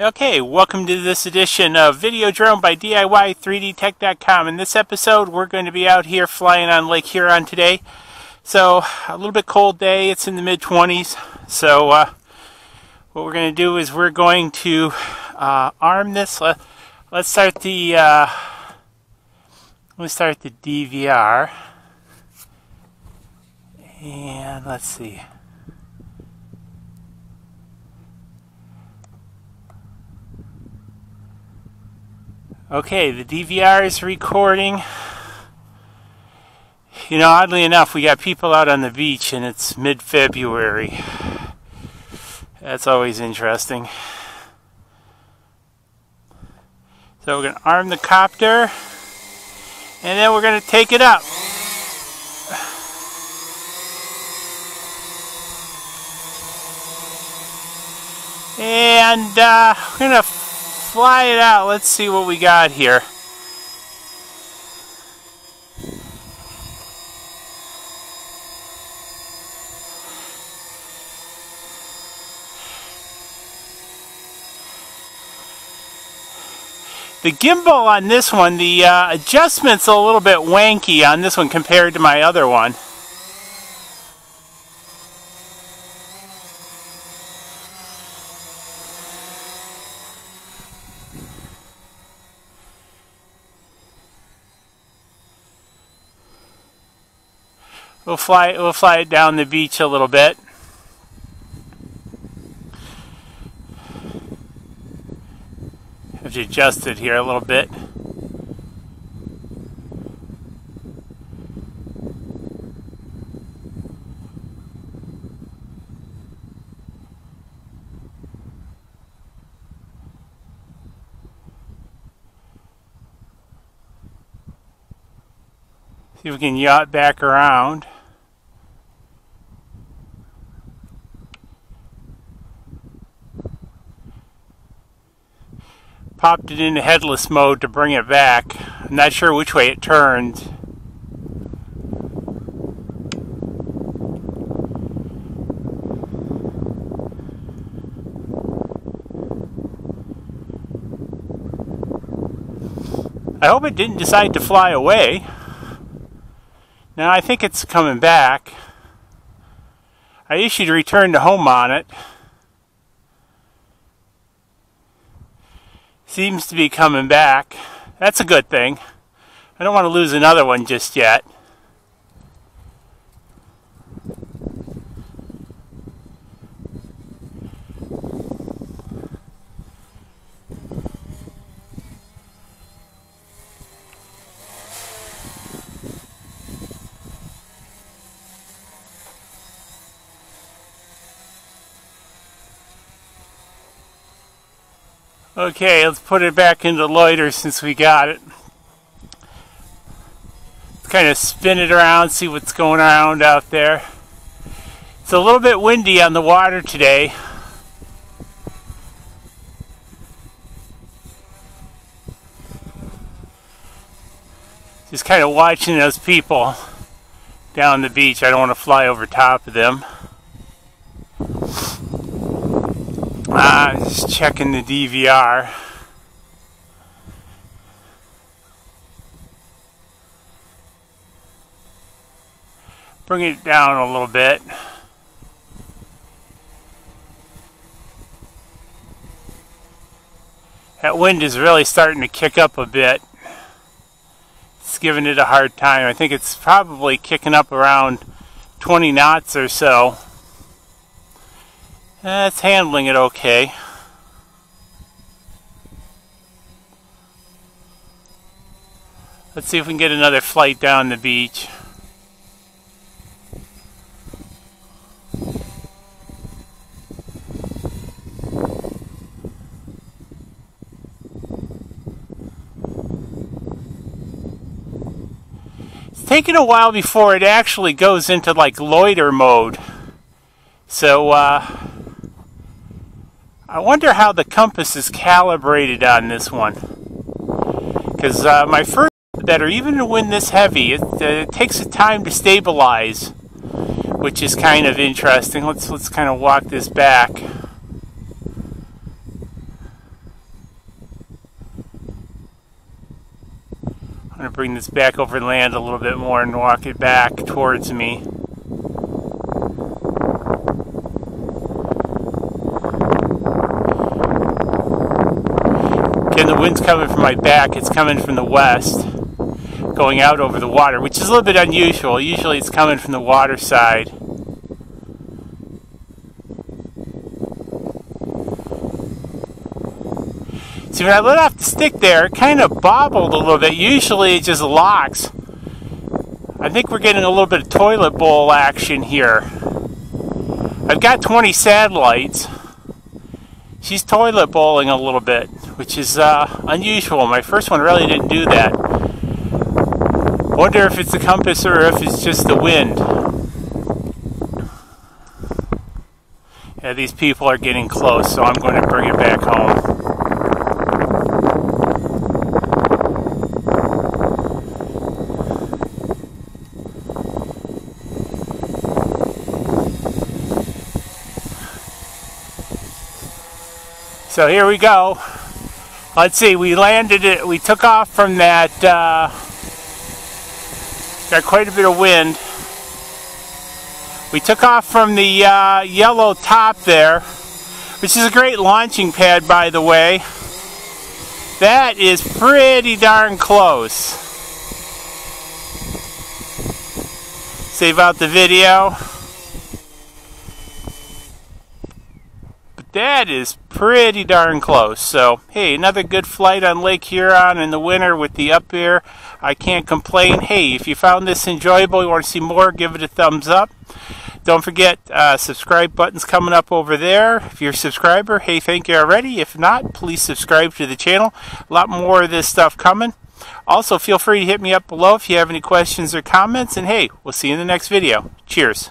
Okay, welcome to this edition of Video Drone by DIY3DTech.com. In this episode, we're going to be out here flying on Lake Huron today. So, a little bit cold day, it's in the mid 20s. So, uh, what we're going to do is we're going to uh, arm this. Let, us start the uh, let's start the DVR. And let's see. Okay, the DVR is recording. You know, oddly enough, we got people out on the beach and it's mid February. That's always interesting. So we're going to arm the copter and then we're going to take it up. And uh, we're going to fly it out. Let's see what we got here. The gimbal on this one, the uh, adjustment's a little bit wanky on this one compared to my other one. We'll fly we'll fly it down the beach a little bit. Have to adjust it here a little bit. See if we can yacht back around. Popped it into headless mode to bring it back. I'm not sure which way it turned. I hope it didn't decide to fly away. Now I think it's coming back. I issued a return to home on it. Seems to be coming back. That's a good thing. I don't want to lose another one just yet. Okay, let's put it back into the loiter since we got it. Let's kind of spin it around, see what's going around out there. It's a little bit windy on the water today. Just kind of watching those people down the beach. I don't want to fly over top of them. Ah, just checking the DVR. Bring it down a little bit. That wind is really starting to kick up a bit. It's giving it a hard time. I think it's probably kicking up around 20 knots or so. Uh, it's handling it okay. Let's see if we can get another flight down the beach. It's taking a while before it actually goes into like loiter mode. So, uh, I wonder how the compass is calibrated on this one. Because uh, my first better, even when this heavy, it, uh, it takes a time to stabilize, which is kind of interesting. Let's let's kind of walk this back. I'm gonna bring this back over land a little bit more and walk it back towards me. Again, the wind's coming from my back. It's coming from the west, going out over the water, which is a little bit unusual. Usually it's coming from the water side. See, when I let off the stick there, it kind of bobbled a little bit. Usually it just locks. I think we're getting a little bit of toilet bowl action here. I've got 20 satellites. She's toilet bowling a little bit, which is uh, unusual. My first one really didn't do that. Wonder if it's the compass or if it's just the wind. Yeah, these people are getting close, so I'm going to bring it back home. So here we go. Let's see, we landed it, we took off from that, uh, got quite a bit of wind. We took off from the uh, yellow top there, which is a great launching pad by the way. That is pretty darn close. Save out the video. That is pretty darn close. So, hey, another good flight on Lake Huron in the winter with the UpAir. I can't complain. Hey, if you found this enjoyable, you want to see more, give it a thumbs up. Don't forget, uh, subscribe button's coming up over there. If you're a subscriber, hey, thank you already. If not, please subscribe to the channel. A lot more of this stuff coming. Also, feel free to hit me up below if you have any questions or comments. And hey, we'll see you in the next video. Cheers.